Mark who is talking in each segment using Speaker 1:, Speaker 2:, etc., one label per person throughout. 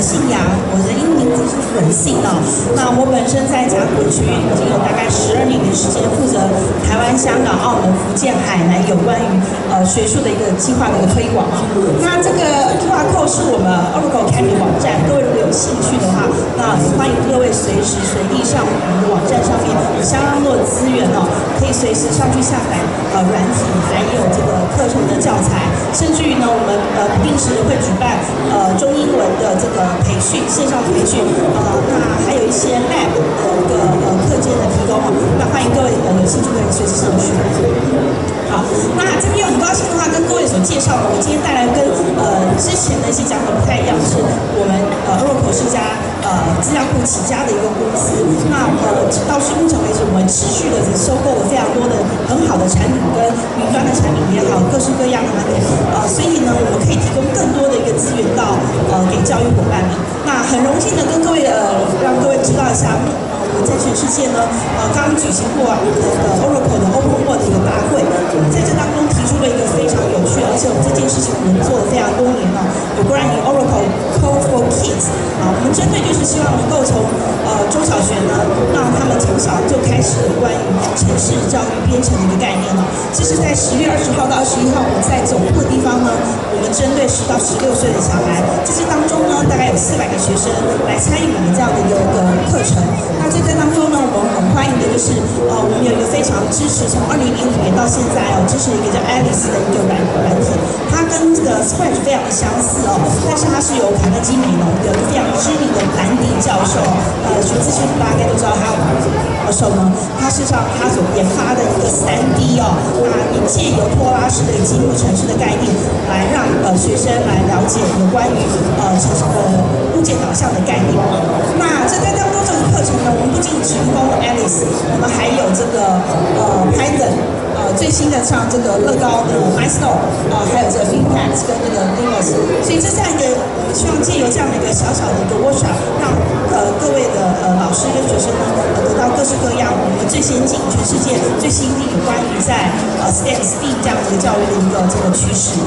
Speaker 1: 姓杨，我的英文名字是粉信啊。那我本身在甲骨区已经有大概十二年的时间，负责台湾、香港、澳门、福建、海南有关于呃学术的一个计划的一个推广啊。那这个 QR code 是我们 Oracle Academy 网站，各位如果有兴趣的话，那欢迎各位随时随地上我们的网站上面有相当多的资源哦，可以随时上去下载呃软体，还有这个课程的教材，甚至于呢，我们呃不定时会举办呃中英文的这个培训，线上培训，呃，那还有一些 lab 的一个呃课件的提供，那欢迎各位呃有兴趣可以随时上去。好，那这边很高兴的话，跟各位所介绍的，我今天带来跟呃之前的一些讲法不太一样，是我们呃 Oracle 是家呃资料库起家的一个公司。那呃到目前为止，我们持续的收购了非常多的很好的产品跟，各样的产品，呃，所以呢，我们可以提供更多的一个资源到呃给教育伙伴们。那很荣幸的跟各位呃让各位知道一下。呃，我们在全世界呢，呃，刚举行过那个 Oracle 的 Open World 的一个大会，在这当中提出了一个非常有趣，而且我们这件事情我们做了非常多年了，有关于 Oracle Code for Kids 啊，我们针对就是希望能够从，他们从小就开始关于城市教育编程的一个概念了。这是在十月二十号到二十一号，我们在总部的地方呢，我们针对十到十六岁的小孩，这些当中呢，大概有四百个学生来参与我们这样的一个课程。那这。当中呢，我们很欢迎的就是，呃，我们有一个非常支持，从二零零五年到现在哦，支持一个叫 Alice 的一个软软体，它跟这个 Scratch 非常的相似哦，但是它是由卡内基美隆的非常知名的兰迪教授，呃，学资讯大概都知道他有什么，他是上他所研发的一个三 D 哦，那以借由拖拉式的积木城市的概念，来让呃学生来了解有关于呃城市的物件导向的概念。那这在当中这个课程呢，我们不仅提供 Alice，我们还有这个呃 Python，最新的像这个乐高的 m y s t o r e 啊，还有这个 Finpax 跟那个 dinos 所以这这样一个我们希望借由这样的一个小小的一个 workshop，让呃各位的呃老师跟学生呢得到各式各样我们最先进、全世界最新的有关于在呃 STEM、STEAM 这样的一个教育的一个这个趋势。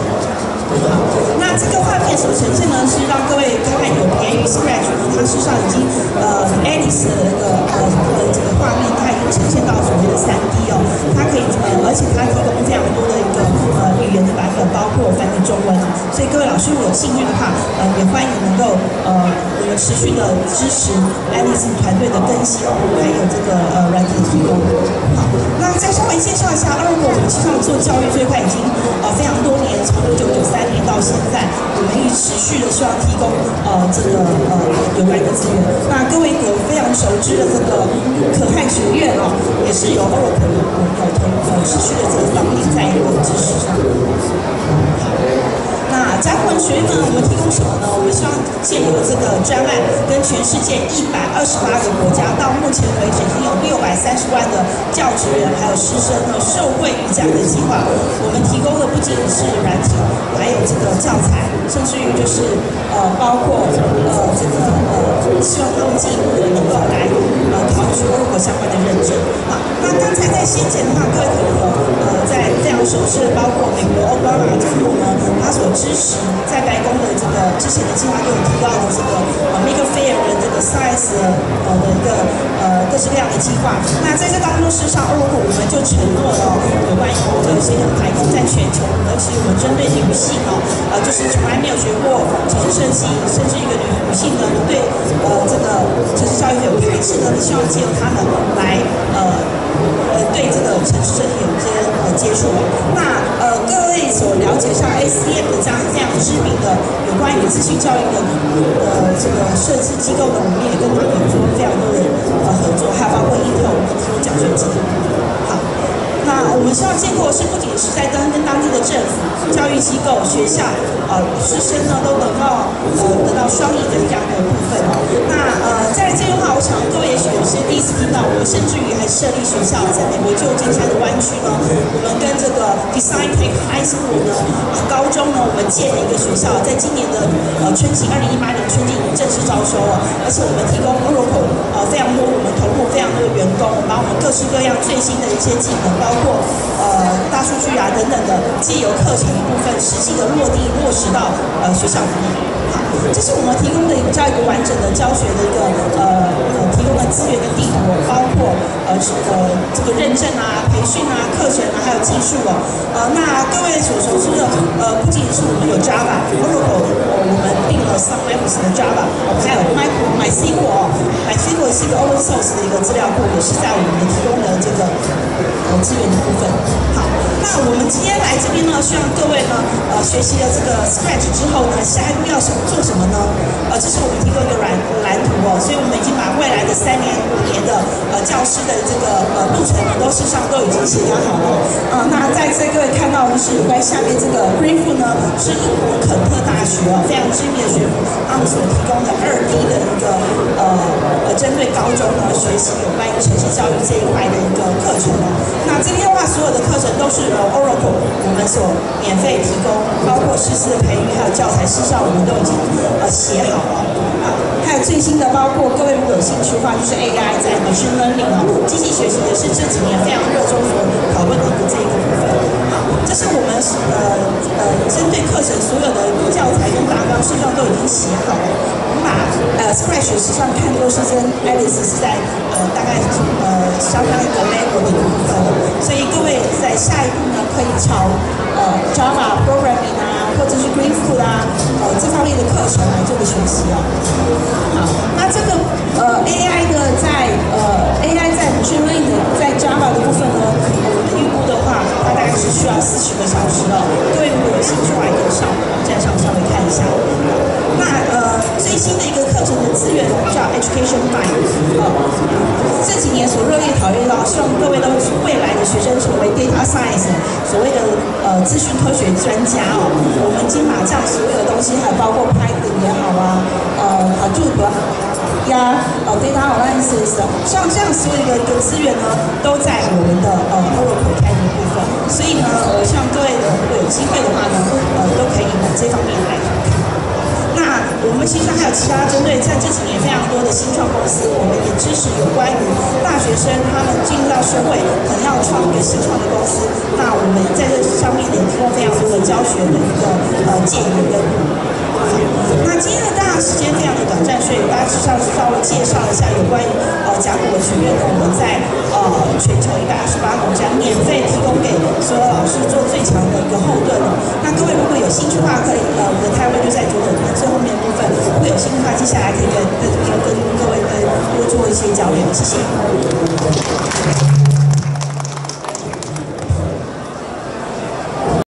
Speaker 1: 好，那这个画面所呈现呢，是让各位看看有别于 Scratch，它事实上已经呃 Alice 的那个呃呃这个画面，它已经呈现到所谓的三 D 哦，它可以呃，而且它提供非常多的一个呃语言的版本，包括翻译中文哦。所以各位老师如果有兴趣的话，呃，也欢迎能够呃我们持续的支持 Alice 团队的更新，还有这个呃软件提供。好，那再稍微介绍一下，二果我们其实上做教育这一块已经呃非常多，从一九九三。年到现在，我们一持续的需要提供呃这个呃有关的资源。那各位有非常熟知的这个可汗学院哦，也是由 Oracle 有同呃持续的这个绑定在一个支持上。那甲骨文学院呢，我们提供什么呢？我们希望借由这个专案，跟全世界一百二十八个国家，到目前为止已经有六百三十万的教职员还有师生呢受惠于这样的计划。我们是软体，还有这个教材，甚至于就是呃包括呃这个呃希望他们进一步的能够来呃考取任何相关的认证。好，那刚才在先前的话，各位可能有在这样首次，包括美国奥巴马总统呢，他所支持在白宫的这个之前的计划，就有提到的这个呃 Make Fair 的这个 Size 呃的一个呃各式各样的计划。那在这当中，事实上，欧盟我们就承诺了有关于这个协同台工在全球，尤其我们针对女性哦，呃，就是从来没有学过城市设计，甚至一个女女性呢对呃这个城市教育有排斥呢，希望借由他们来呃对这个城市设计有一些呃接触。那呃各位所了解像 ACM 这样这样知名的有关于资讯教育的呃这个设置机构呢，我们也跟他们有做非常多的呃合作，还有包括亿拓我们提供奖学金。好，那我们希望建构的是不仅是在跟跟当地的政府、教育机构、学校、呃师生呢都能够呃得到双赢的这样的部分。那呃在这的话，我想各位也许有些第一次听到，我们甚至于还设立学校在美国旧金山的湾区呢，我们跟这个 Design Tech High School 呢高中呢，我们建了一个学校，在今年的呃春季二零一八年春季已经正式招收了，而且我们提供 Oracle 呃非常多，我们投入非常多的员工，把我们各式各样最新的一些技能，包括呃大数据啊等等的，既有课程一部分，实际的落地落实到呃学校里面。好，这是我们提供的比较一个完整的教学的一个呃呃提供的资源的地图，包括呃呃这个认证啊、培训啊、课程啊，还有技术哦。呃，那各位所熟知的呃，不仅是我们有 Java、Oracle，我们定了 Sun Office 的 Java，还有 My MySQL 哦，MySQL 是一个 open source 的一个资料库，也是在我们提供的这个呃资源的部分。好。那我们今天来这边呢，希望各位呃，学习了这个 Scratch 之后呢，下一步要什做什么呢？呃，这是我们提供一个蓝蓝图哦，所以我们已经把未来的三年、五年的呃教师的这个呃路程呢，都事实上都已经协调好了。呃，那在这各位看到就是有关下面这个 Greenfield 呢，是英国肯特大学哦，非常知名的学府，他们所提供的二 D 的一个呃呃针对高中呢学习有关于城市教育这一块的一个课程哦。那这边的话，所有的课程都是。Oracle，我们所免费提供，包括师资的培育，还有教材、师校，我们都已经呃写好了。啊，还有最新的，包括各位如果有兴趣的话，就是 AI 在 Machine Learning 啊，机器学习也是这几年非常热衷所讨论的这一个部分。好，这是我们呃呃针对课程所有的教材跟大纲，事实上都已经写好了。我们把呃 Scratch 实际上看作是跟 Alice 是在呃大概呃相当一个 level 的部分，所以各位在下一步呢。可以朝 Java programming 啊，或者是 Green Food 啊，呃这方面的课程来做的学习哦。好，那这个呃 AI 的在呃 AI 在 Machine Learning 在 Java 的部分呢，我们预估的话，它大概是需要四十个小时哦。各位如果有兴趣的话，可以上网站上稍微看一下。最新的一个课程的资源叫 Education Mind，呃这几年所热烈讨论到，希望各位都未来的学生成为 Data Science。所谓的呃资讯科学专家哦，我们金马这样所有的东西，还包括 Python 也好啊，呃 Hadoop 呀，呃 Data Analysis，像这样所有的一个资源呢，都在我们的呃 Oracle 开的部分。所以呢，呃，希望各位如果有机会其他针对在这几年非常多的新创公司，我们也支持有关于大学生他们进入到社会可能要创一个新创的公司。那我们在这上面也提供非常多的教学的一个呃建议跟。那今天的大家时间非常的短暂，所以大家上稍微介绍一下有关于呃甲骨文学院呢，我们在呃全球一百二十八国家免费提供给所有老师做最强的一个后盾。那各位如果有兴趣的话，可以呃我们的台位就在左等。最后面部分，如果有兴趣的话，接下来可以跟跟跟各位跟多做一些交流，谢谢。